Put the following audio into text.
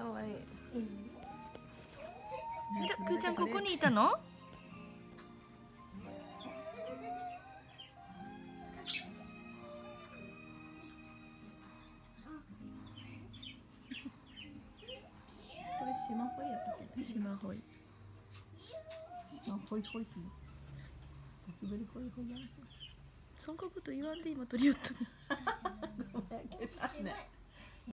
かわいい。くーちゃんここにいたの？これ島ホイやったっけ？島ホイ島ホイホイってゴキブリホイホイやんそんなこと言わんで今取り寄ったの。ごめんけどね。